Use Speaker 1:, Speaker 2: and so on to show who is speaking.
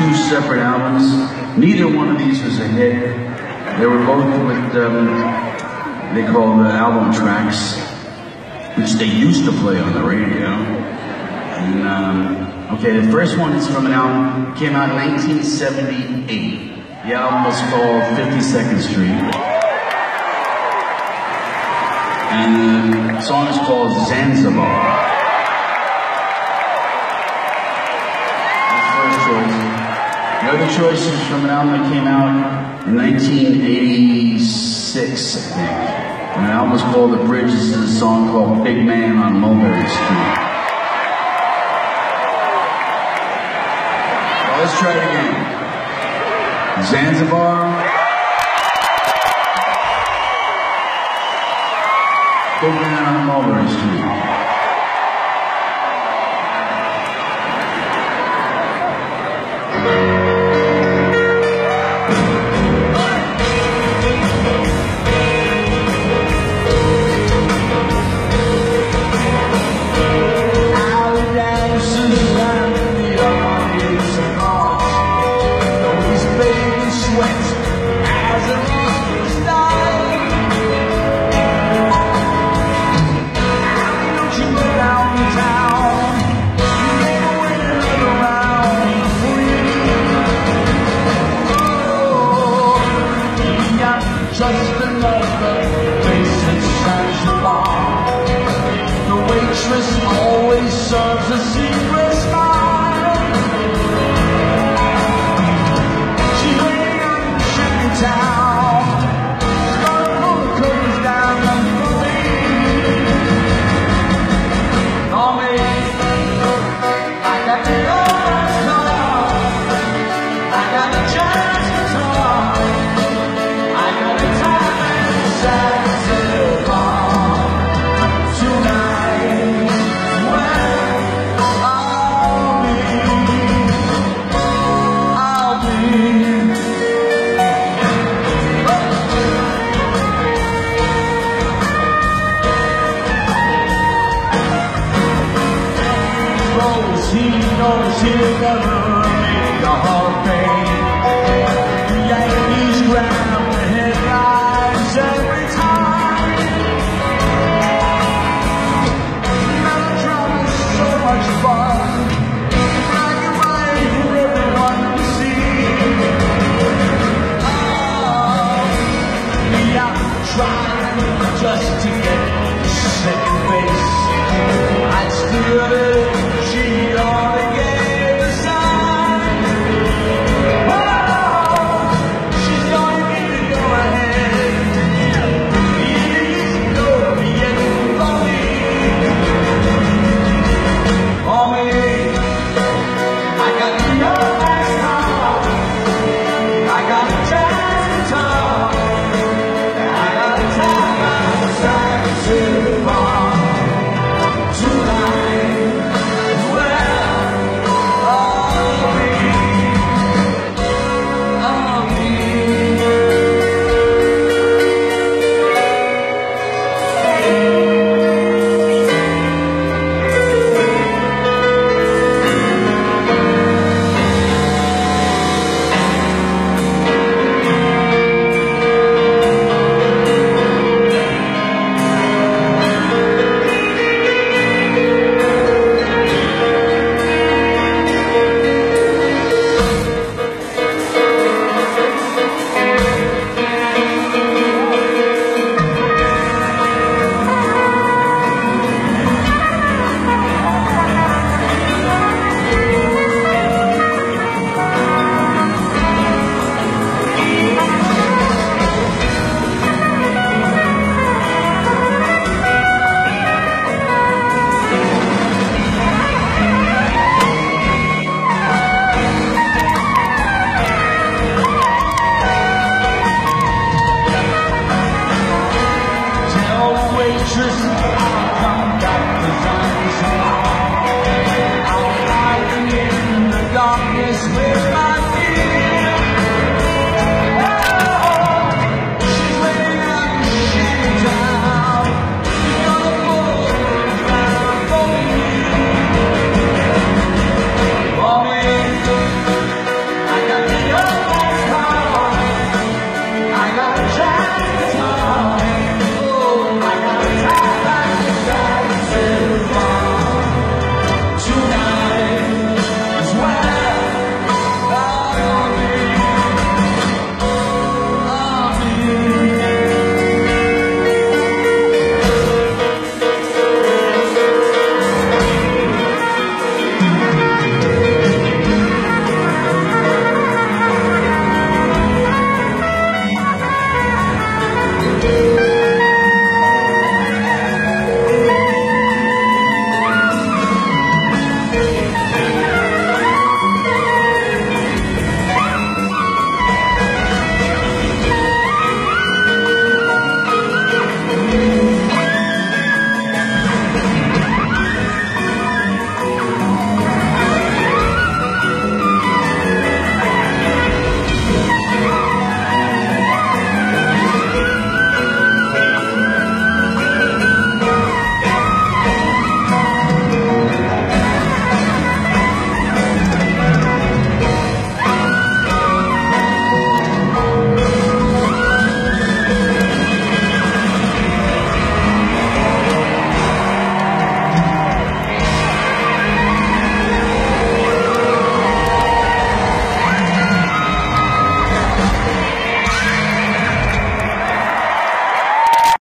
Speaker 1: two separate albums. Neither one of these was a hit. They were both with, um, they call the album tracks, which they used to play on the radio. And, um, okay, the first one is from an album, came out in 1978. The album was called 52nd Street. And the song is called Zanzibar. The other choice is from an album that came out in 1986, I think. And the album called The Bridge. This is a song called Big Man on Mulberry Street. Well, let's try it again. Zanzibar. Big Man on Mulberry Street.
Speaker 2: Waitress always serves a secret knows